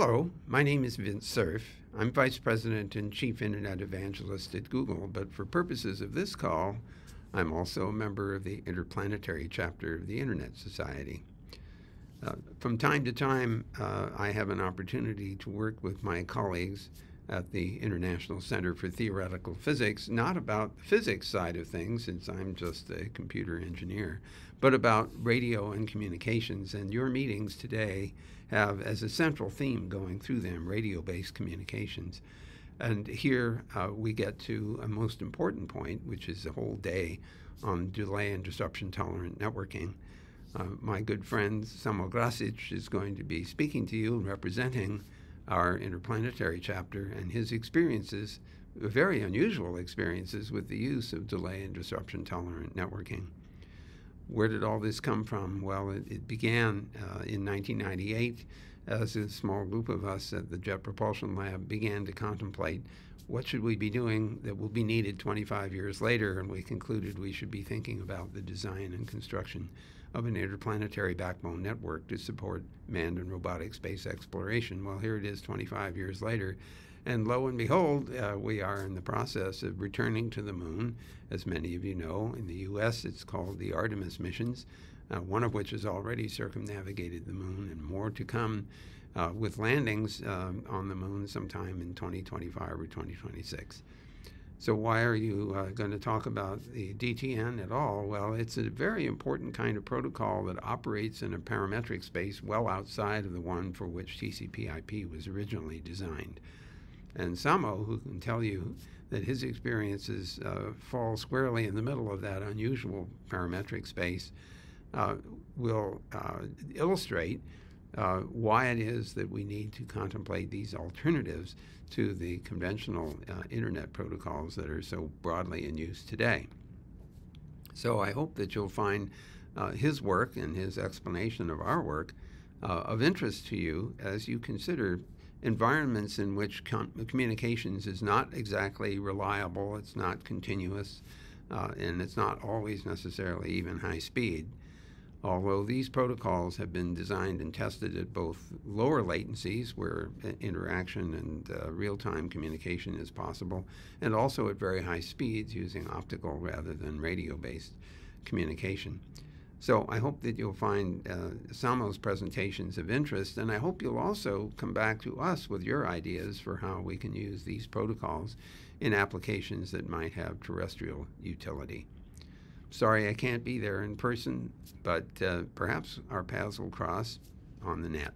Hello, my name is Vint Cerf. I'm Vice President and Chief Internet Evangelist at Google, but for purposes of this call, I'm also a member of the Interplanetary chapter of the Internet Society. Uh, from time to time, uh, I have an opportunity to work with my colleagues at the International Center for Theoretical Physics, not about the physics side of things, since I'm just a computer engineer, but about radio and communications. And your meetings today have as a central theme going through them radio based communications. And here uh, we get to a most important point, which is the whole day on delay and disruption tolerant networking. Uh, my good friend Samo Grasic is going to be speaking to you and representing our interplanetary chapter and his experiences, very unusual experiences with the use of delay and disruption tolerant networking. Where did all this come from? Well, it, it began uh, in 1998 as a small group of us at the Jet Propulsion Lab began to contemplate what should we be doing that will be needed 25 years later, and we concluded we should be thinking about the design and construction of an interplanetary backbone network to support manned and robotic space exploration. Well, here it is 25 years later. And lo and behold, uh, we are in the process of returning to the moon. As many of you know, in the U.S., it's called the Artemis missions, uh, one of which has already circumnavigated the moon, and more to come uh, with landings um, on the moon sometime in 2025 or 2026. So, why are you uh, going to talk about the DTN at all? Well, it's a very important kind of protocol that operates in a parametric space well outside of the one for which TCP/IP was originally designed. And Samo, who can tell you that his experiences uh, fall squarely in the middle of that unusual parametric space, uh, will uh, illustrate uh, why it is that we need to contemplate these alternatives to the conventional uh, internet protocols that are so broadly in use today. So I hope that you'll find uh, his work and his explanation of our work of interest to you as you consider environments in which com- communications is not exactly reliable, it's not continuous, uh, and it's not always necessarily even high speed although these protocols have been designed and tested at both lower latencies, where interaction and uh, real time communication is possible, and also at very high speeds using optical rather than radio based communication. So I hope that you'll find uh, Samo's presentations of interest, and I hope you'll also come back to us with your ideas for how we can use these protocols in applications that might have terrestrial utility. Sorry I can't be there in person, but uh, perhaps our paths will cross on the net.